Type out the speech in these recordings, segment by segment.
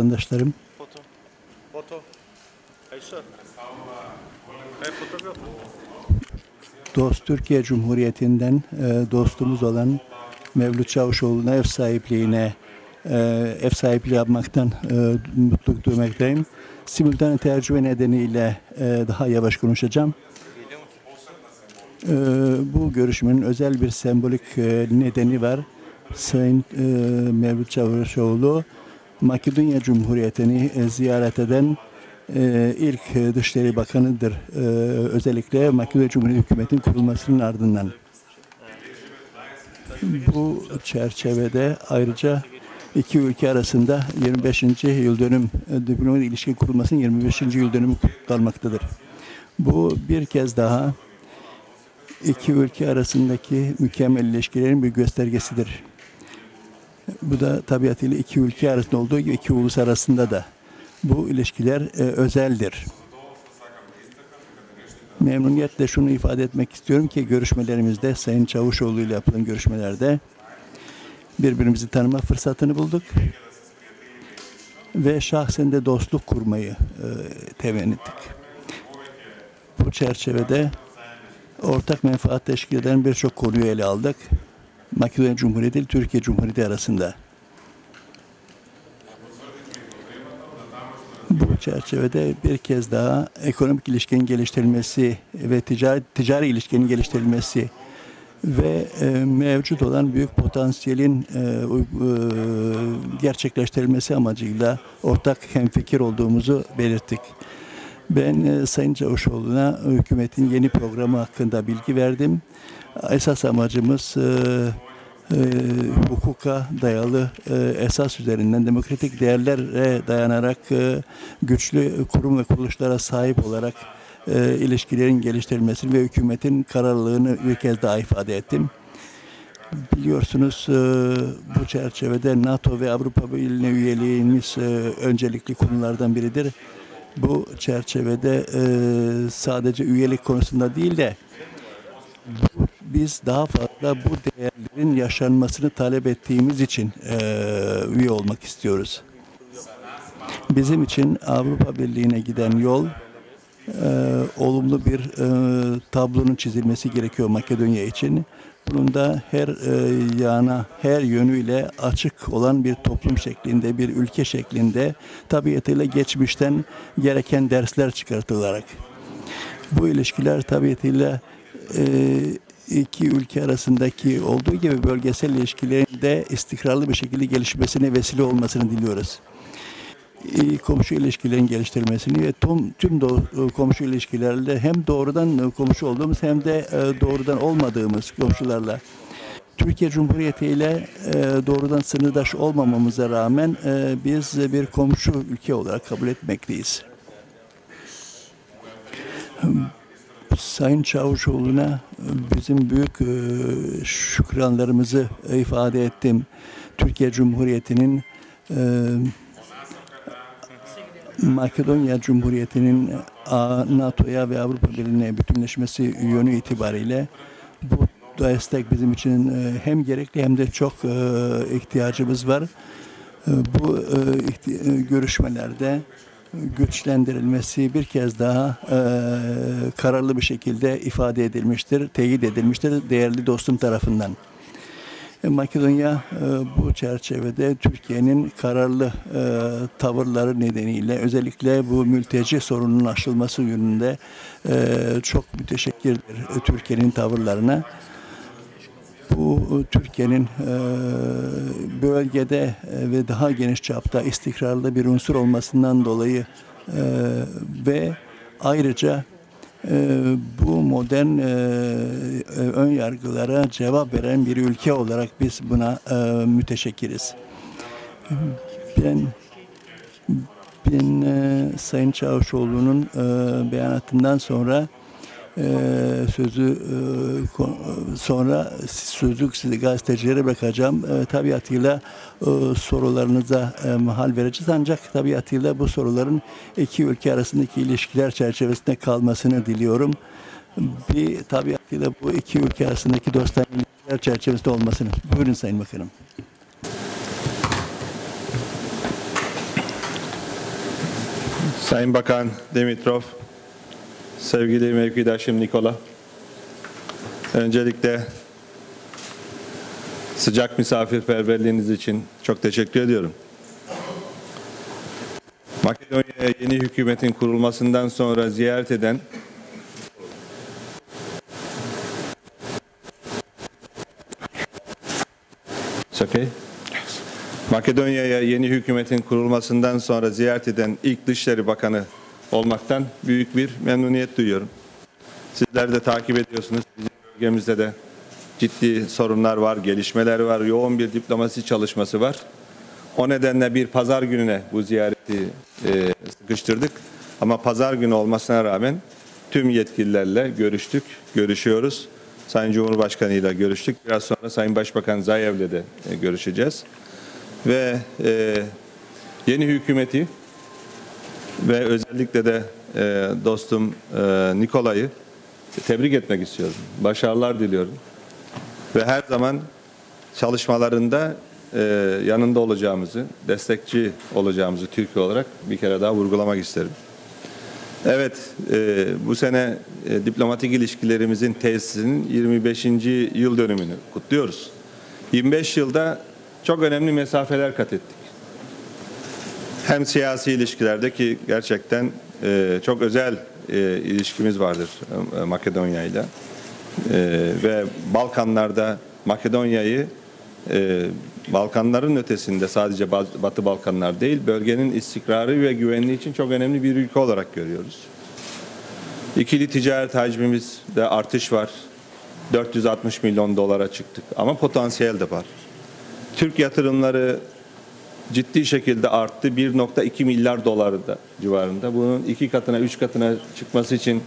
vatandaşlarım. Foto. Foto. Dost Türkiye Cumhuriyeti'nden e, dostumuz olan Mevlüt Çavuşoğlu'na ev sahipliğine e, ev sahipliği yapmaktan e, mutluluk duymaktayım. Simultane tercüme nedeniyle e, daha yavaş konuşacağım. E, bu görüşmenin özel bir sembolik e, nedeni var. Sayın e, Mevlüt Çavuşoğlu Makedonya Cumhuriyeti'ni e, ziyaret eden e, ilk Dışişleri Bakanı'dır. E, özellikle Makedonya Cumhuriyeti hükümetinin kurulmasının ardından. Bu çerçevede ayrıca iki ülke arasında 25. yıl dönüm diplomatik ilişki kurulmasının 25. yıl dönümü kutlanmaktadır. Bu bir kez daha iki ülke arasındaki mükemmel ilişkilerin bir göstergesidir. Bu da tabiatıyla iki ülke arasında olduğu gibi iki ulus arasında da bu ilişkiler e, özeldir. Memnuniyetle şunu ifade etmek istiyorum ki görüşmelerimizde Sayın Çavuşoğlu ile yapılan görüşmelerde birbirimizi tanıma fırsatını bulduk ve şahsen de dostluk kurmayı e, temenni ettik. Bu çerçevede ortak menfaat teşkil eden birçok konuyu ele aldık. Makedonya Cumhuriyeti ile Türkiye Cumhuriyeti arasında. Bu çerçevede bir kez daha ekonomik ilişkinin geliştirilmesi ve ticari, ticari ilişkinin geliştirilmesi ve e, mevcut olan büyük potansiyelin e, e, gerçekleştirilmesi amacıyla ortak hemfikir olduğumuzu belirttik. Ben e, Sayın Çavuşoğlu'na hükümetin yeni programı hakkında bilgi verdim. Esas amacımız e, e, hukuka dayalı e, esas üzerinden demokratik değerlere dayanarak e, güçlü kurum ve kuruluşlara sahip olarak e, ilişkilerin geliştirilmesini ve hükümetin kararlılığını bir kez daha ifade ettim. Biliyorsunuz e, bu çerçevede NATO ve Avrupa Birliği'ne üyeliğimiz e, öncelikli konulardan biridir. Bu çerçevede e, sadece üyelik konusunda değil de biz daha fazla bu değerlerin yaşanmasını talep ettiğimiz için e, üye olmak istiyoruz. Bizim için Avrupa Birliği'ne giden yol e, olumlu bir e, tablonun çizilmesi gerekiyor Makedonya için. Bunun da her e, yana, her yönüyle açık olan bir toplum şeklinde, bir ülke şeklinde tabiatıyla geçmişten gereken dersler çıkartılarak. Bu ilişkiler tabiatıyla e, iki ülke arasındaki olduğu gibi bölgesel ilişkilerin de istikrarlı bir şekilde gelişmesine vesile olmasını diliyoruz komşu ilişkilerin geliştirilmesini ve tüm, tüm do- komşu ilişkilerle hem doğrudan komşu olduğumuz hem de e, doğrudan olmadığımız komşularla Türkiye Cumhuriyeti ile e, doğrudan sınırdaş olmamamıza rağmen e, biz bir komşu ülke olarak kabul etmekteyiz. Sayın Çavuşoğlu'na bizim büyük e, şükranlarımızı ifade ettim. Türkiye Cumhuriyeti'nin e, Makedonya Cumhuriyeti'nin a, NATO'ya ve Avrupa Birliği'ne bütünleşmesi yönü itibariyle bu destek bizim için e, hem gerekli hem de çok e, ihtiyacımız var. E, Bu e, e, görüşmelerde güçlendirilmesi bir kez daha e, kararlı bir şekilde ifade edilmiştir, teyit edilmiştir değerli dostum tarafından. E, Makedonya e, bu çerçevede Türkiye'nin kararlı e, tavırları nedeniyle özellikle bu mülteci sorununun aşılması yönünde çok müteşekkirdir Türkiye'nin tavırlarına. Bu Türkiye'nin bölgede ve daha geniş çapta istikrarlı bir unsur olmasından dolayı ve ayrıca e, bu modern e, e, ön yargılara cevap veren bir ülke olarak biz buna e, müteşekkiriz. Ben ben Sayın Çavuşoğlu'nun beyanatından sonra sözü sonra sözü size gazetecilere bırakacağım. Tabiatıyla sorularınıza e, mahal vereceğiz ancak tabiatıyla bu soruların iki ülke arasındaki ilişkiler çerçevesinde kalmasını diliyorum. Bir tabiatıyla bu iki ülke arasındaki dostane ilişkiler çerçevesinde olmasını. Buyurun Sayın Bakanım. Sayın Bakan Dimitrov, sevgili mevkidaşım Nikola, öncelikle sıcak misafirperverliğiniz için çok teşekkür ediyorum. Makedonya'ya yeni hükümetin kurulmasından sonra ziyaret eden okay. Makedonya'ya yeni hükümetin kurulmasından sonra ziyaret eden ilk Dışişleri Bakanı olmaktan büyük bir memnuniyet duyuyorum. Sizler de takip ediyorsunuz. Bizim bölgemizde de ciddi sorunlar var, gelişmeler var, yoğun bir diplomasi çalışması var. O nedenle bir pazar gününe bu ziyareti e, sıkıştırdık. Ama pazar günü olmasına rağmen tüm yetkililerle görüştük, görüşüyoruz. Sayın Cumhurbaşkanı ile görüştük. Biraz sonra Sayın Başbakan Zayev'le de e, görüşeceğiz. Ve e, yeni hükümeti ve özellikle de e, dostum e, Nikola'yı tebrik etmek istiyorum. Başarılar diliyorum. Ve her zaman çalışmalarında e, yanında olacağımızı, destekçi olacağımızı Türkiye olarak bir kere daha vurgulamak isterim. Evet, e, bu sene e, diplomatik ilişkilerimizin tesisinin 25. yıl dönümünü kutluyoruz. 25 yılda çok önemli mesafeler kat ettik. Hem siyasi ilişkilerde ki gerçekten e, çok özel e, ilişkimiz vardır e, Makedonya ile. E, ve Balkanlarda Makedonya'yı e, Balkanların ötesinde sadece Ba- Batı Balkanlar değil, bölgenin istikrarı ve güvenliği için çok önemli bir ülke olarak görüyoruz. İkili ticaret hacmimizde artış var. 460 milyon dolara çıktık ama potansiyel de var. Türk yatırımları ciddi şekilde arttı. 1.2 milyar dolar da civarında. Bunun iki katına, üç katına çıkması için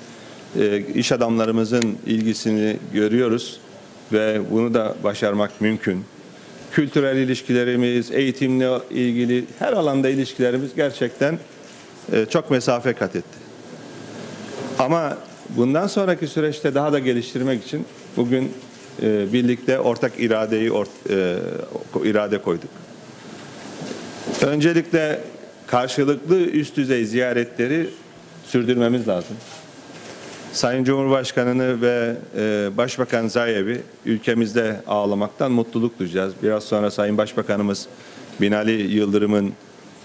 e, iş adamlarımızın ilgisini görüyoruz ve bunu da başarmak mümkün. Kültürel ilişkilerimiz, eğitimle ilgili her alanda ilişkilerimiz gerçekten e, çok mesafe kat etti. Ama bundan sonraki süreçte daha da geliştirmek için bugün e, birlikte ortak iradeyi e, irade koyduk. Öncelikle karşılıklı üst düzey ziyaretleri sürdürmemiz lazım. Sayın Cumhurbaşkanı'nı ve e, Başbakan Zayev'i ülkemizde ağlamaktan mutluluk duyacağız. Biraz sonra Sayın Başbakanımız Binali Yıldırım'ın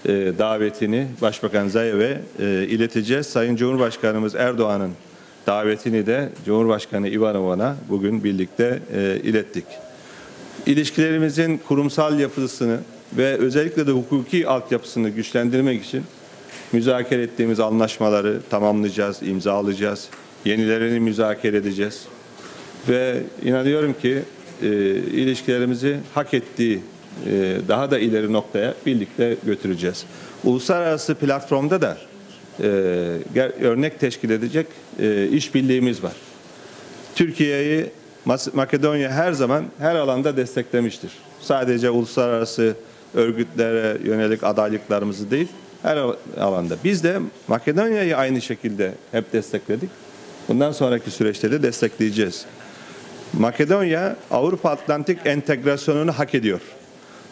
e, davetini Başbakan Zayev'e e, ileteceğiz. Sayın Cumhurbaşkanımız Erdoğan'ın davetini de Cumhurbaşkanı Ivanova'na bugün birlikte e, ilettik. İlişkilerimizin kurumsal yapısını ve özellikle de hukuki altyapısını güçlendirmek için müzakere ettiğimiz anlaşmaları tamamlayacağız, imzalayacağız. Yenilerini müzakere edeceğiz. Ve inanıyorum ki e, ilişkilerimizi hak ettiği e, daha da ileri noktaya birlikte götüreceğiz. Uluslararası platformda da e, örnek teşkil edecek e, işbirliğimiz var. Türkiye'yi Makedonya her zaman her alanda desteklemiştir. Sadece uluslararası örgütlere yönelik adaylıklarımızı değil, her al- alanda. Biz de Makedonya'yı aynı şekilde hep destekledik. Bundan sonraki süreçte de destekleyeceğiz. Makedonya Avrupa Atlantik entegrasyonunu hak ediyor.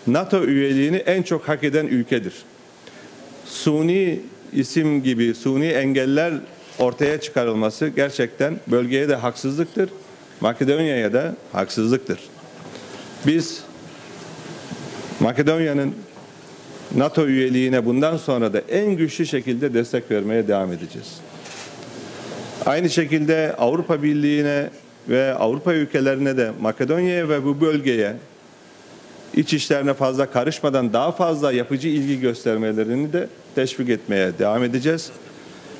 NATO üyeliğini en çok hak eden ülkedir. Suni isim gibi suni engeller ortaya çıkarılması gerçekten bölgeye de haksızlıktır. Makedonya'ya da haksızlıktır. Biz Makedonya'nın NATO üyeliğine bundan sonra da en güçlü şekilde destek vermeye devam edeceğiz. Aynı şekilde Avrupa Birliği'ne ve Avrupa ülkelerine de Makedonya'ya ve bu bölgeye iç işlerine fazla karışmadan daha fazla yapıcı ilgi göstermelerini de teşvik etmeye devam edeceğiz.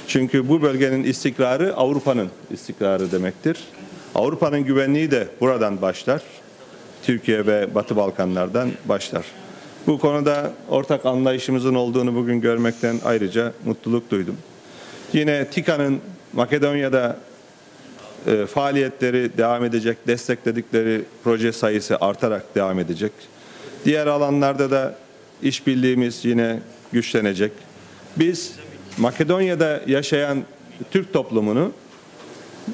Çünkü bu bölgenin istikrarı Avrupa'nın istikrarı demektir. Avrupa'nın güvenliği de buradan başlar. Türkiye ve Batı Balkanlardan başlar. Bu konuda ortak anlayışımızın olduğunu bugün görmekten ayrıca mutluluk duydum. Yine TİKA'nın Makedonya'da e, faaliyetleri devam edecek, destekledikleri proje sayısı artarak devam edecek. Diğer alanlarda da işbirliğimiz yine güçlenecek. Biz Makedonya'da yaşayan Türk toplumunu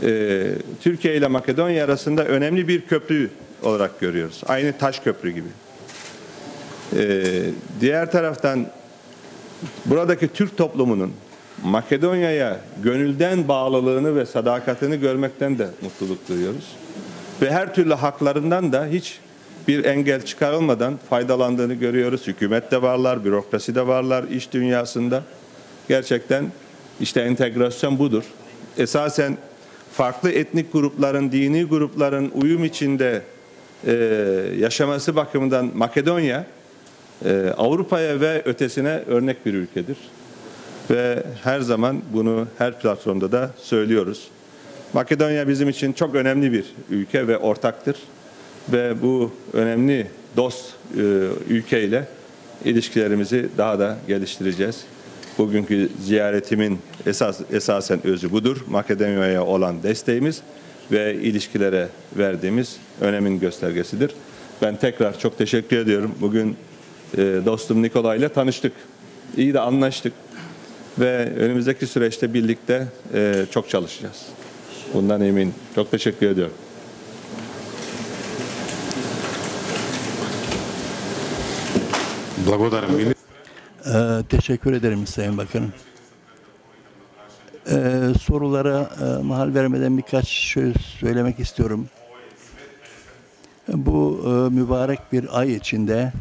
e, Türkiye ile Makedonya arasında önemli bir köprü olarak görüyoruz. Aynı taş köprü gibi. E, diğer taraftan buradaki Türk toplumunun Makedonya'ya gönülden bağlılığını ve sadakatini görmekten de mutluluk duyuyoruz. Ve her türlü haklarından da hiç bir engel çıkarılmadan faydalandığını görüyoruz. Hükümette varlar, bürokraside varlar, iş dünyasında. Gerçekten işte entegrasyon budur. Esasen farklı etnik grupların, dini grupların uyum içinde e, yaşaması bakımından Makedonya e, Avrupa'ya ve ötesine örnek bir ülkedir. Ve her zaman bunu her platformda da söylüyoruz. Makedonya bizim için çok önemli bir ülke ve ortaktır. Ve bu önemli dost e, ülkeyle ilişkilerimizi daha da geliştireceğiz. Bugünkü ziyaretimin esas esasen özü budur. Makedonya'ya olan desteğimiz ve ilişkilere verdiğimiz önemin göstergesidir. Ben tekrar çok teşekkür ediyorum. Bugün e, dostum Nikola ile tanıştık. İyi de anlaştık Ve önümüzdeki süreçte birlikte e, çok çalışacağız. Bundan emin. Çok teşekkür ediyorum. Благодарам министр. Ee, teşekkür ederim Sayın Bakanım. Ee, sorulara e, mahal vermeden birkaç şey söylemek istiyorum. Bu e, mübarek bir ay içinde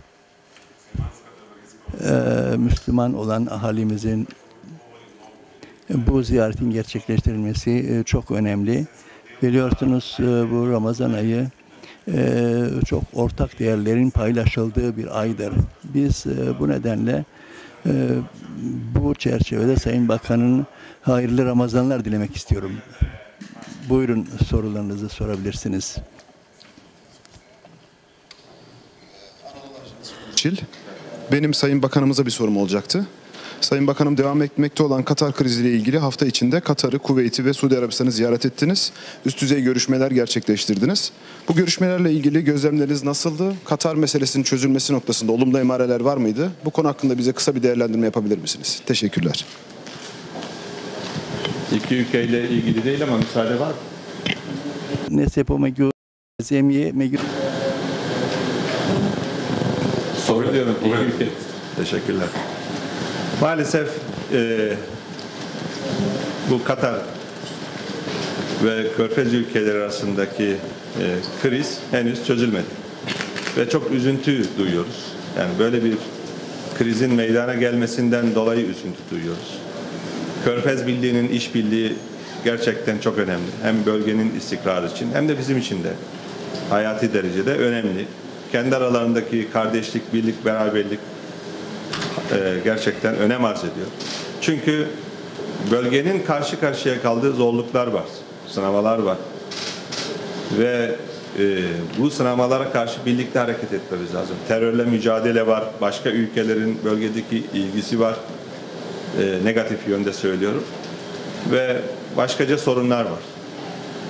e, Müslüman olan ahalimizin bu ziyaretin gerçekleştirilmesi e, çok önemli. Biliyorsunuz e, bu Ramazan ayı e, çok ortak değerlerin paylaşıldığı bir aydır. Biz e, bu nedenle e, bu çerçevede Sayın Bakan'ın hayırlı Ramazanlar dilemek istiyorum. Buyurun sorularınızı sorabilirsiniz. Çil. Benim Sayın Bakanımıza bir sorum olacaktı. Sayın Bakanım devam etmekte olan Katar kriziyle ilgili hafta içinde Katar'ı, Kuveyt'i ve Suudi Arabistan'ı ziyaret ettiniz. Üst düzey görüşmeler gerçekleştirdiniz. Bu görüşmelerle ilgili gözlemleriniz nasıldı? Katar meselesinin çözülmesi noktasında olumlu emareler var mıydı? Bu konu hakkında bize kısa bir değerlendirme yapabilir misiniz? Teşekkürler. İki ülkeyle ilgili değil ama müsaade var. Ne sepo megü zemye megü Soru diyorum. Teşekkürler. Maalesef e, bu Katar ve Körfez ülkeleri arasındaki e, kriz henüz çözülmedi. Ve çok üzüntü duyuyoruz. Yani böyle bir krizin meydana gelmesinden dolayı üzüntü duyuyoruz. Körfez Birliği'nin işbirliği gerçekten çok önemli. Hem bölgenin istikrarı için hem de bizim için de hayati derecede önemli. Kendi aralarındaki kardeşlik, birlik, beraberlik gerçekten önem arz ediyor. Çünkü bölgenin karşı karşıya kaldığı zorluklar var, sınavalar var. Ve e, bu sınamalara karşı birlikte hareket etmemiz lazım. Terörle mücadele var, başka ülkelerin bölgedeki ilgisi var. E, negatif yönde söylüyorum. Ve başkaca sorunlar var.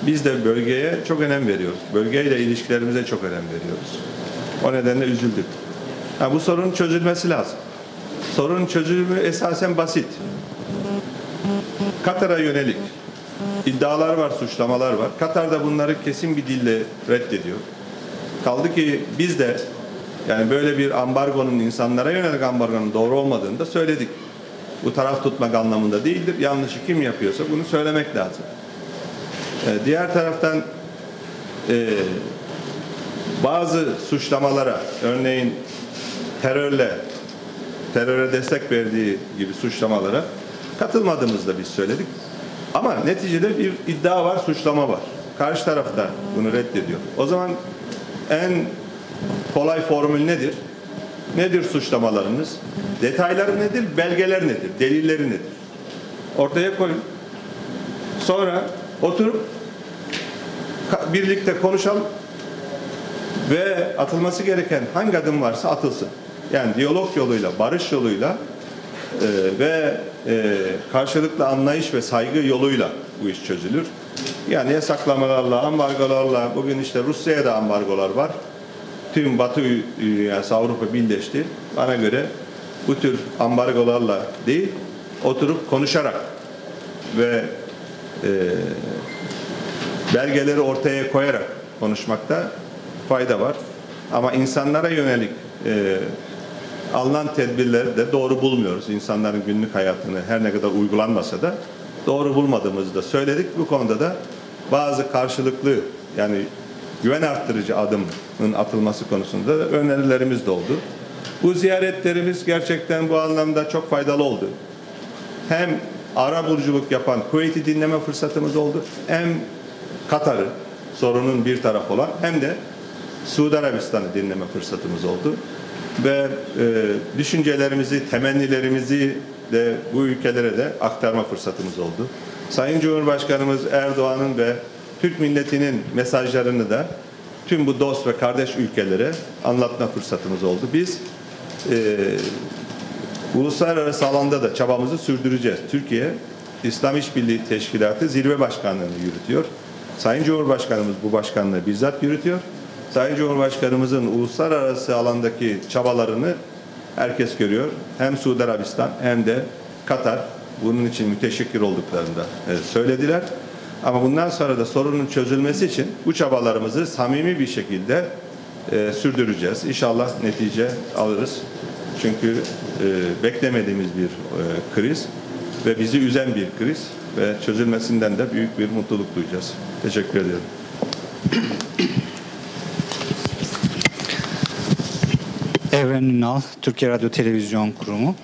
Biz de bölgeye çok önem veriyoruz. Bölgeyle ilişkilerimize çok önem veriyoruz. O nedenle üzüldük. Ha, bu sorunun çözülmesi lazım. Sorunun çözümü esasen basit. Katar'a yönelik iddialar var, suçlamalar var. Katar da bunları kesin bir dille reddediyor. Kaldı ki biz de yani böyle bir ambargonun insanlara yönelik ambargonun doğru olmadığını da söyledik. Bu taraf tutmak anlamında değildir. Yanlışı kim yapıyorsa bunu söylemek lazım. Ee, diğer taraftan e, bazı suçlamalara örneğin terörle teröre destek verdiği gibi suçlamalara katılmadığımızı da biz söyledik. Ama neticede bir iddia var, suçlama var. Karşı taraf da bunu reddediyor. O zaman en kolay formül nedir? Nedir suçlamalarınız? Detayları nedir? Belgeler nedir? Delilleri nedir? Ortaya koyun. Sonra oturup birlikte konuşalım ve atılması gereken hangi adım varsa atılsın. Yani diyalog yoluyla, barış yoluyla e, ve e, karşılıklı anlayış ve saygı yoluyla bu iş çözülür. Yani yasaklamalarla, ambargolarla, bugün işte Rusya'ya da ambargolar var. Tüm Batı dünyası, Avrupa birleşti. Bana göre bu tür ambargolarla değil, oturup konuşarak ve e, belgeleri ortaya koyarak konuşmakta fayda var. Ama insanlara yönelik e, alınan tedbirleri de doğru bulmuyoruz. İnsanların günlük hayatını her ne kadar uygulanmasa da doğru bulmadığımızı da söyledik. Bu konuda da bazı karşılıklı yani güven arttırıcı adımın atılması konusunda da önerilerimiz de oldu. Bu ziyaretlerimiz gerçekten bu anlamda çok faydalı oldu. Hem ara buluculuk yapan Kuveyt'i dinleme fırsatımız oldu. Hem Katar'ı sorunun bir tarafı olan hem de Suudi Arabistan'ı dinleme fırsatımız oldu. Ve e, düşüncelerimizi, temennilerimizi de bu ülkelere de aktarma fırsatımız oldu. Sayın Cumhurbaşkanımız Erdoğan'ın ve Türk milletinin mesajlarını da tüm bu dost ve kardeş ülkelere anlatma fırsatımız oldu. Biz e, uluslararası alanda da çabamızı sürdüreceğiz. Türkiye İslam İşbirliği Teşkilatı zirve başkanlığını yürütüyor. Sayın Cumhurbaşkanımız bu başkanlığı bizzat yürütüyor. Sayın Cumhurbaşkanımızın uluslararası alandaki çabalarını herkes görüyor. Hem Suudi Arabistan hem de Katar bunun için müteşekkir olduklarını da e, söylediler. Ama bundan sonra da sorunun çözülmesi için bu çabalarımızı samimi bir şekilde e, sürdüreceğiz. İnşallah netice alırız. Çünkü e, beklemediğimiz bir e, kriz ve bizi üzen bir kriz ve çözülmesinden de büyük bir mutluluk duyacağız. Teşekkür ediyorum. Evren Ünal, Türkiye Radyo Televizyon Kurumu.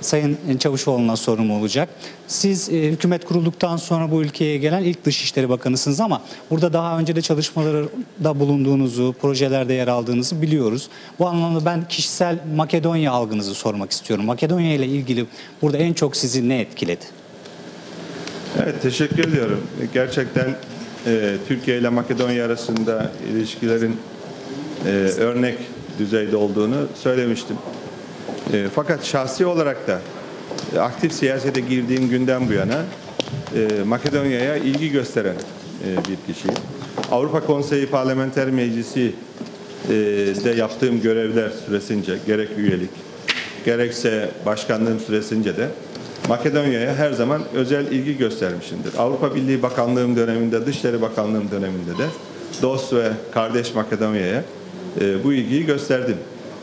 Sayın Çavuşoğlu'na sorum olacak. Siz e, hükümet kurulduktan sonra bu ülkeye gelen ilk Dışişleri Bakanısınız ama burada daha önce de çalışmalarda bulunduğunuzu, projelerde yer aldığınızı biliyoruz. Bu anlamda ben kişisel Makedonya algınızı sormak istiyorum. Makedonya ile ilgili burada en çok sizi ne etkiledi? Evet teşekkür ediyorum. Gerçekten e, Türkiye ile Makedonya arasında ilişkilerin e, örnek düzeyde olduğunu söylemiştim. E, fakat şahsi olarak da e, aktif siyasete girdiğim günden bu yana e, Makedonya'ya ilgi gösteren e, bir kişiyim. Avrupa Konseyi Parlamenter Meclisi e, de yaptığım görevler süresince gerek üyelik gerekse başkanlığım süresince de Makedonya'ya her zaman özel ilgi göstermişimdir. Avrupa Birliği Bakanlığım döneminde, Dışişleri Bakanlığım döneminde de dost ve kardeş Makedonya'ya e, bu ilgiyi gösterdim.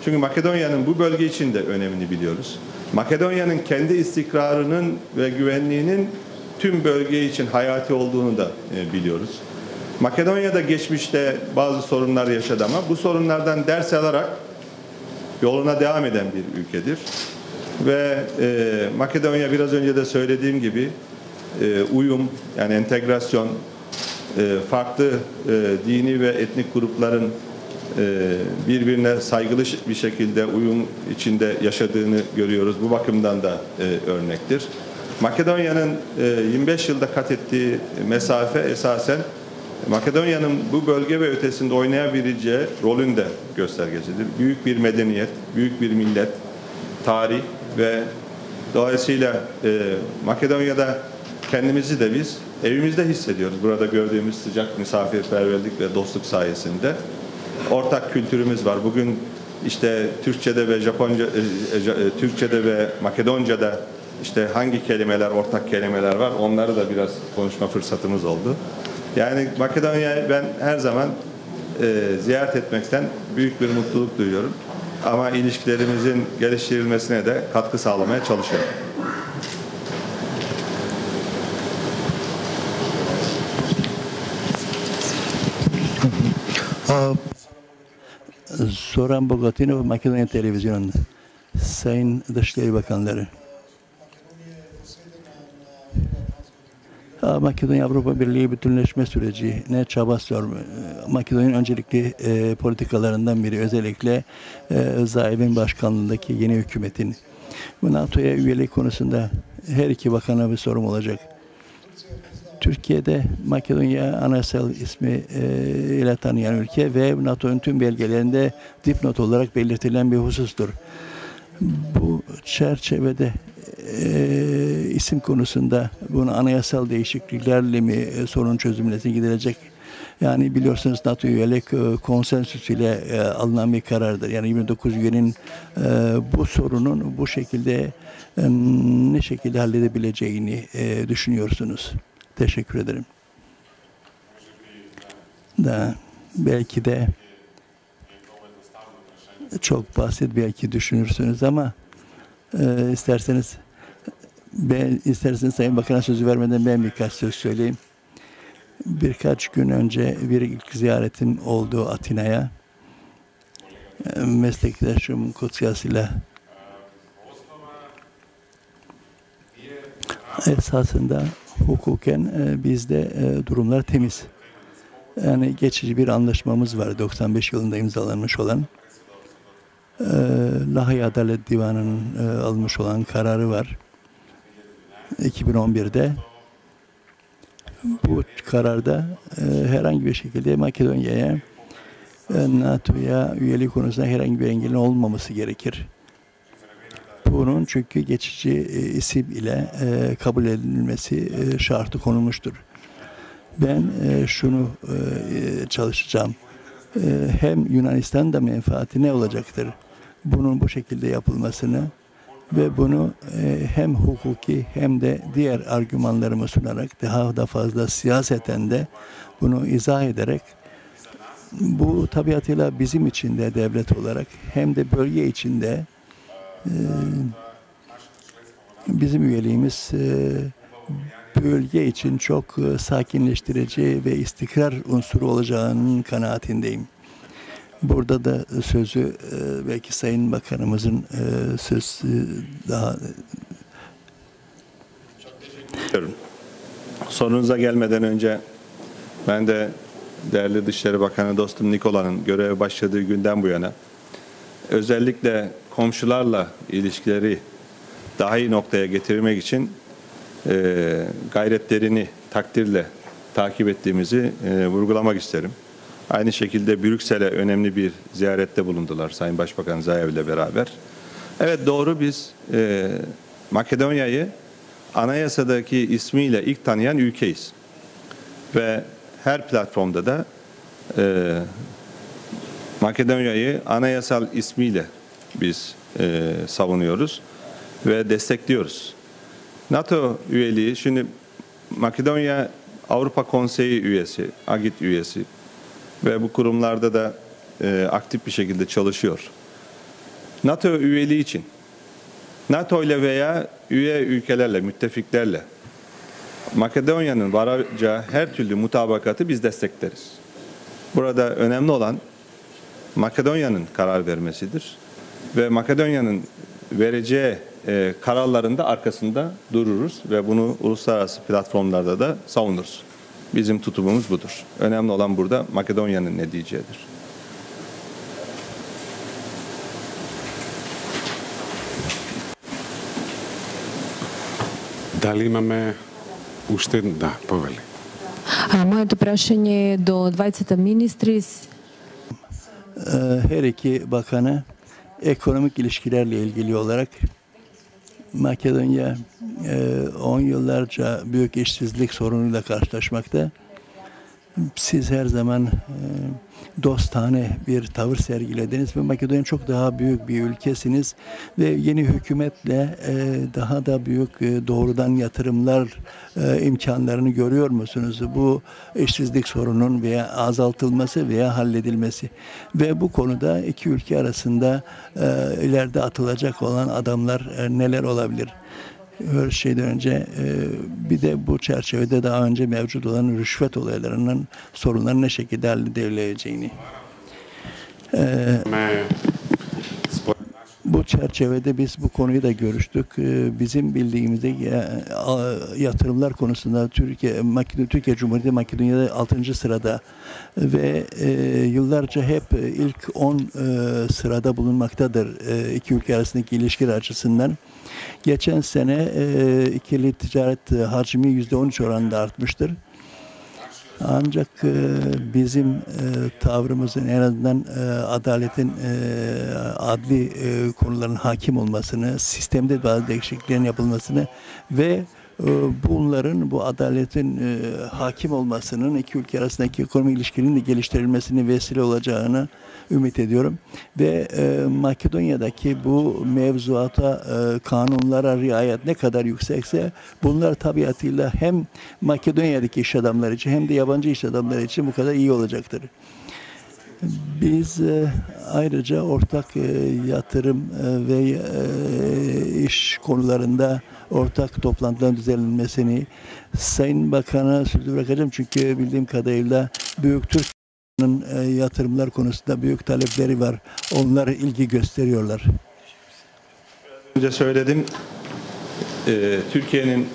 Çünkü Makedonya'nın bu bölge için de önemini biliyoruz. Makedonya'nın kendi istikrarının ve güvenliğinin tüm bölge için hayati olduğunu da e, biliyoruz. Makedonya'da geçmişte bazı sorunlar yaşadı ama bu sorunlardan ders alarak yoluna devam eden bir ülkedir. Ve e, Makedonya biraz önce de söylediğim gibi e, uyum yani entegrasyon e, farklı e, dini ve etnik grupların birbirine saygılı bir şekilde uyum içinde yaşadığını görüyoruz. Bu bakımdan da e, örnektir. Makedonya'nın e, 25 yılda kat ettiği mesafe esasen Makedonya'nın bu bölge ve ötesinde oynayabileceği rolün de göstergesidir. Büyük bir medeniyet, büyük bir millet, tarih ve dolayısıyla e, Makedonya'da kendimizi de biz evimizde hissediyoruz. Burada gördüğümüz sıcak misafirperverlik ve dostluk sayesinde ortak kültürümüz var. Bugün işte Türkçe'de ve Japonca, e, e, Türkçe'de ve Makedonca'da işte hangi kelimeler, ortak kelimeler var onları da biraz konuşma fırsatımız oldu. Yani Makedonya'yı ben her zaman e, ziyaret etmekten büyük bir mutluluk duyuyorum. Ama ilişkilerimizin geliştirilmesine de katkı sağlamaya çalışıyorum. Soran Bogatino Makedonya Televizyonu'nda. Sayın Dışişleri Bakanları. Makedonya Avrupa Birliği bütünleşme süreci ne çaba sürüyor. Makedonya'nın öncelikli e, politikalarından biri özellikle e, Zaev'in başkanlığındaki yeni hükümetin. Bu NATO'ya üyelik konusunda her iki bakana bir sorum olacak. Türkiye'de Makedonya anayasal ismi e, ile tanıyan ülke ve NATO'nun tüm belgelerinde dipnot olarak belirtilen bir husustur. Bu çerçevede e, isim konusunda bunu anayasal değişikliklerle mi e, sorun çözümlemesine gidilecek? Yani biliyorsunuz NATO üyelik konsensüs ile alınan bir karardır. Yani 29 üyenin bu sorunun bu şekilde ne şekilde halledebileceğini düşünüyorsunuz? Teşekkür ederim. Da belki de çok basit belki düşünürsünüz ama e, isterseniz ben isterseniz Sayın Bakan'a sözü vermeden ben birkaç söz söyleyeyim. Birkaç gün önce bir ilk ziyaretim oldu Atina'ya. E, Meslektaşım Kutsiyas ile esasında hukuken e, bizde e, durumlar temiz. Yani geçici bir anlaşmamız var 95 yılında imzalanmış olan. E, Lahey Adalet Divanı'nın almış olan kararı var. 2011'de. Bu kararda herhangi bir şekilde Makedonya'ya NATO'ya üyelik konusunda herhangi bir engelin olmaması gerekir. Bunun çünkü geçici e, isim ile e, kabul edilmesi e, şartı konulmuştur. Ben şunu çalışacağım. Hem Yunanistan'ın da menfaati ne olacaktır? Bunun bu şekilde yapılmasını ve bunu hem hukuki hem de diğer argümanlarımı sunarak daha da fazla siyaseten de bunu izah ederek bu tabiatıyla bizim için de devlet olarak hem de bölge içinde bizim üyeliğimiz e, bölge için çok e, sakinleştirici ve istikrar unsuru olacağının kanaatindeyim. Burada da sözü e, belki Sayın Bakanımızın söz daha. Sorunuza gelmeden önce ben de değerli Dışişleri Bakanı dostum Nikola'nın göreve başladığı günden bu yana özellikle komşularla ilişkileri daha iyi noktaya getirmek için e, gayretlerini takdirle takip ettiğimizi e, vurgulamak isterim. Aynı şekilde Brüksel'e önemli bir ziyarette bulundular Sayın Başbakan Zayev ile beraber. Evet doğru biz e, Makedonya'yı anayasadaki ismiyle ilk tanıyan ülkeyiz. Ve her platformda da e, Makedonya'yı anayasal ismiyle biz e, savunuyoruz ve destekliyoruz. NATO üyeliği, şimdi Makedonya Avrupa Konseyi üyesi, AGİT üyesi ve bu kurumlarda da e, aktif bir şekilde çalışıyor. NATO üyeliği için NATO ile veya üye ülkelerle, müttefiklerle Makedonya'nın varacağı her türlü mutabakatı biz destekleriz. Burada önemli olan Makedonya'nın karar vermesidir ve Makedonya'nın vereceği e, kararların arkasında dururuz ve bunu uluslararası platformlarda da savunuruz. Bizim tutumumuz budur. Önemli olan burada Makedonya'nın ne diyeceğidir. Da li imame ušte... Da, poveli. A, moje prašenje do 20 ministris. Her iki bakanı ekonomik ilişkilerle ilgili olarak Makedonya e, 10 yıllarca büyük işsizlik sorunuyla karşılaşmakta. Siz her zaman e, dostane bir tavır sergilediniz ve Makedonya çok daha büyük bir ülkesiniz ve yeni hükümetle e, daha da büyük e, doğrudan yatırımlar imkanlarını görüyor musunuz? Bu işsizlik sorunun veya azaltılması veya halledilmesi ve bu konuda iki ülke arasında ileride atılacak olan adamlar neler olabilir? Her şeyden önce e, bir de bu çerçevede daha önce mevcut olan rüşvet olaylarının sorunların ne şekilde halledileceğini. Με Bu çerçevede biz bu konuyu da görüştük. Ee, Bizim bildiğimizde e, yatırımlar konusunda Türkiye Makedonya, Türkiye Cumhuriyeti Makedonya'da 6. sırada ve e, yıllarca hep ilk 10 e, sırada bulunmaktadır e, iki ülke arasındaki ilişkiler açısından. Geçen sene e, ikili ticaret e, hacmi %13 oranında artmıştır. Ancak e, bizim e, tavrımızın en azından e, adaletin adli konuların hakim olmasını, sistemde bazı değişikliklerin yapılmasını ve bunların bu adaletin e, hakim olmasının iki ülke arasındaki ekonomi ilişkilerinin de geliştirilmesine vesile olacağını ümit ediyorum. Ve e, Makedonya'daki bu mevzuata, e, kanunlara riayet ne kadar yüksekse bunlar tabiatıyla hem Makedonya'daki iş adamları için hem de yabancı iş adamları için bu kadar iyi olacaktır. Biz e, ayrıca ortak e, yatırım e, ve iş konularında ortak toplantıların düzenlenmesini Sayın Bakan'a sözü bırakacağım çünkü bildiğim kadarıyla Büyük Türk'ün e, yatırımlar konusunda büyük talepleri var. Onlar ilgi gösteriyorlar. Önce söyledim. Türkiye'nin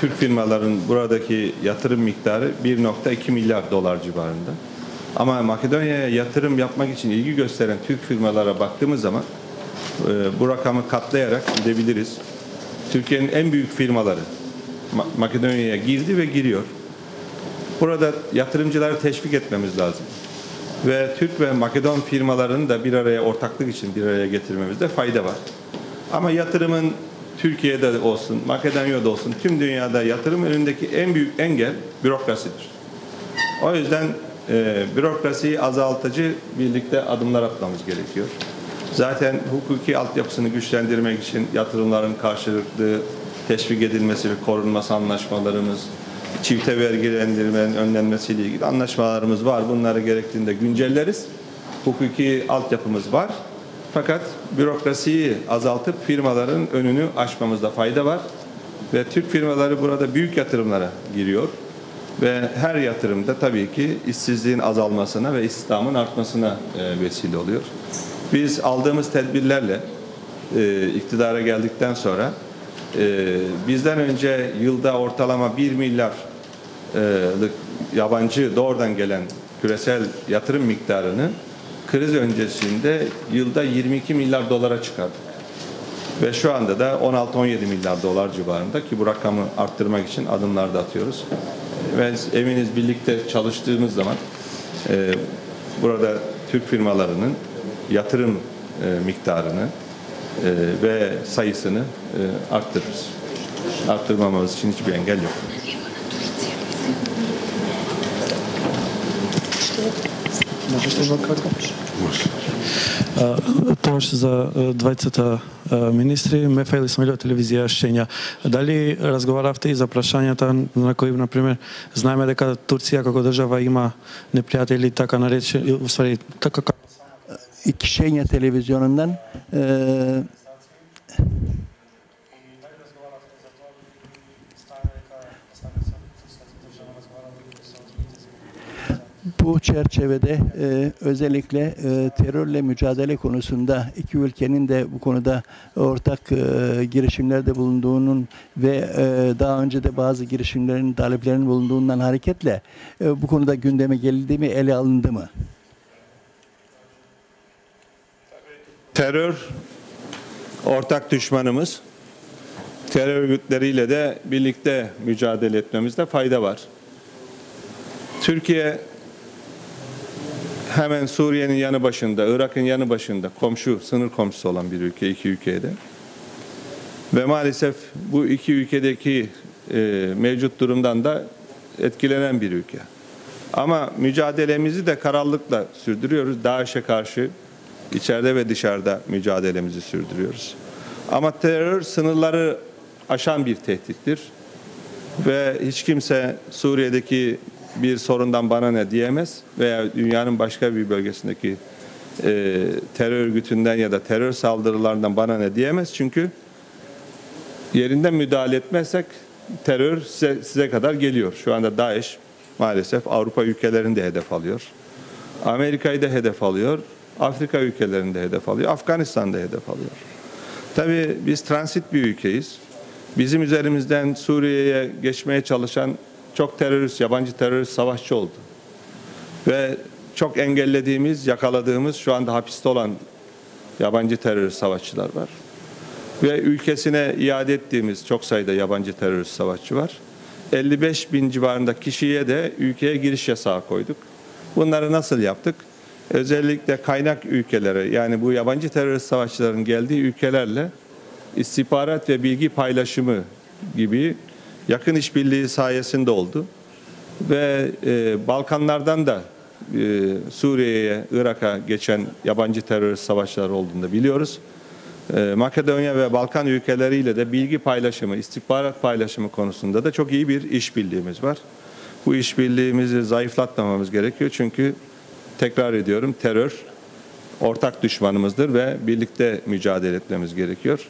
Türk firmaların buradaki yatırım miktarı 1.2 milyar dolar civarında. Ama Makedonya'ya yatırım yapmak için ilgi gösteren Türk firmalara baktığımız zaman e, bu rakamı katlayarak gidebiliriz. Türkiye'nin en büyük firmaları Ma- Makedonya'ya girdi ve giriyor. Burada yatırımcıları teşvik etmemiz lazım. Ve Türk ve Makedon firmalarını da bir araya ortaklık için bir araya getirmemizde fayda var. Ama yatırımın Türkiye'de olsun, Makedonya'da olsun, tüm dünyada yatırım önündeki en büyük engel bürokrasidir. O yüzden e, bürokrasiyi azaltıcı birlikte adımlar atmamız gerekiyor. Zaten hukuki altyapısını güçlendirmek için yatırımların karşılıklı teşvik edilmesi ve korunması anlaşmalarımız, çifte vergilendirmenin önlenmesiyle ilgili anlaşmalarımız var. Bunları gerektiğinde güncelleriz. Hukuki altyapımız var. Fakat bürokrasiyi azaltıp firmaların önünü açmamızda fayda var. Ve Türk firmaları burada büyük yatırımlara giriyor. Ve her yatırımda tabii ki işsizliğin azalmasına ve istihdamın artmasına e, vesile oluyor. Biz aldığımız tedbirlerle e, iktidara geldikten sonra e, bizden önce yılda ortalama 1 milyarlık yabancı doğrudan gelen küresel yatırım miktarını kriz öncesinde yılda 22 milyar dolara çıkardık. Ve şu anda da 16-17 milyar dolar civarında ki bu rakamı arttırmak için adımlar da atıyoruz. Ve eminiz birlikte çalıştığımız zaman e, burada Türk firmalarının yatırım e, miktarını e, ve sayısını e, arttırırız. Arttırmamamız için hiçbir engel yok. Тогаш за двајцата министри ме фајли Смилјо телевизија Шенја. Дали разговаравте и за прашањата на кои, на пример, знаеме дека Турција како држава има непријатели така наречени, уствари така како... Шенја телевизионен ден, bu çerçevede e, özellikle e, terörle mücadele konusunda iki ülkenin de bu konuda ortak e, girişimlerde bulunduğunun ve e, daha önce de bazı girişimlerin taleplerinin bulunduğundan hareketle e, bu konuda gündeme geldi mi, ele alındı mı? Terör ortak düşmanımız. Terör örgütleriyle de birlikte mücadele etmemizde fayda var. Türkiye hemen Suriye'nin yanı başında, Irak'ın yanı başında, komşu, sınır komşusu olan bir ülke, iki ülkede. Ve maalesef bu iki ülkedeki e, mevcut durumdan da etkilenen bir ülke. Ama mücadelemizi de kararlılıkla sürdürüyoruz. DAEŞ'e karşı içeride ve dışarıda mücadelemizi sürdürüyoruz. Ama terör sınırları aşan bir tehdittir. Ve hiç kimse Suriye'deki bir sorundan bana ne diyemez veya dünyanın başka bir bölgesindeki e, terör örgütünden ya da terör saldırılarından bana ne diyemez. Çünkü yerinden müdahale etmezsek terör size, size kadar geliyor. Şu anda DAEŞ maalesef Avrupa ülkelerini de hedef alıyor. Amerika'yı da hedef alıyor. Afrika ülkelerini de hedef alıyor. Afganistan'da hedef alıyor. Tabii biz transit bir ülkeyiz. Bizim üzerimizden Suriye'ye geçmeye çalışan çok terörist, yabancı terörist savaşçı oldu. Ve çok engellediğimiz, yakaladığımız, şu anda hapiste olan yabancı terörist savaşçılar var. Ve ülkesine iade ettiğimiz çok sayıda yabancı terörist savaşçı var. 55 bin civarında kişiye de ülkeye giriş yasağı koyduk. Bunları nasıl yaptık? Özellikle kaynak ülkelere yani bu yabancı terörist savaşçıların geldiği ülkelerle istihbarat ve bilgi paylaşımı gibi yakın işbirliği sayesinde oldu. Ve e, Balkanlardan da e, Suriye'ye, Irak'a geçen yabancı terörist savaşçılar olduğunu biliyoruz. E, Makedonya ve Balkan ülkeleriyle de bilgi paylaşımı, istihbarat paylaşımı konusunda da çok iyi bir işbirliğimiz var. Bu işbirliğimizi zayıflatmamamız gerekiyor çünkü tekrar ediyorum terör ortak düşmanımızdır ve birlikte mücadele etmemiz gerekiyor.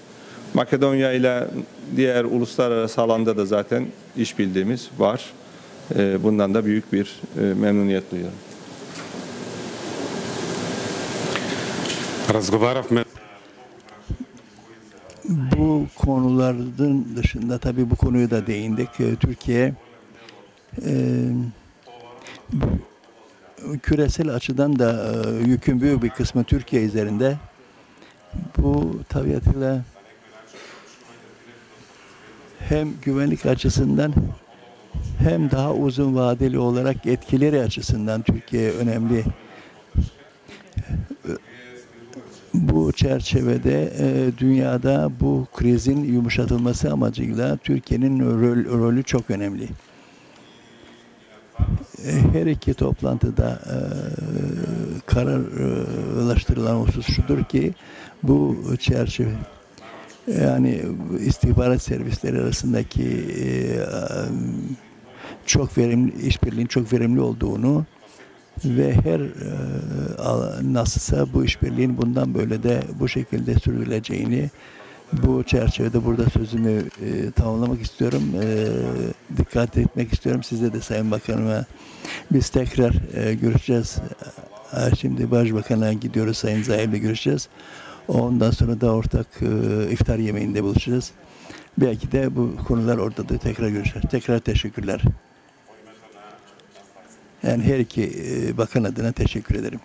Makedonya ile diğer uluslararası alanda da zaten iş bildiğimiz var. Ee, bundan da büyük bir e, memnuniyet duyuyorum. Bu konuların dışında tabii bu konuyu da değindik. Ee, Türkiye e, küresel açıdan da e, yükün büyük bir kısmı Türkiye üzerinde. Bu tabiatıyla hem güvenlik açısından hem daha uzun vadeli olarak etkileri açısından Türkiye önemli. Bu çerçevede e, dünyada bu krizin yumuşatılması amacıyla Türkiye'nin rol, rolü çok önemli. E, Her iki toplantıda e, kararlaştırılan husus şudur ki bu çerçeve yani istihbarat servisleri arasındaki e, çok verimli işbirliğinin çok verimli olduğunu ve her e, nasılsa bu işbirliğin bundan böyle de bu şekilde sürdürüleceğini bu çerçevede burada sözümü e, tamamlamak istiyorum. E, dikkat etmek istiyorum. Size de Sayın Bakanıma biz tekrar e, görüşeceğiz. E, Şimdi Başbakan'a gidiyoruz. Sayın Zahir'le görüşeceğiz. Ondan sonra da ortak e, iftar yemeğinde buluşacağız. Belki de bu konular orada da tekrar görüşeceğiz. Tekrar teşekkürler. Yani her iki e, bakan adına teşekkür ederim.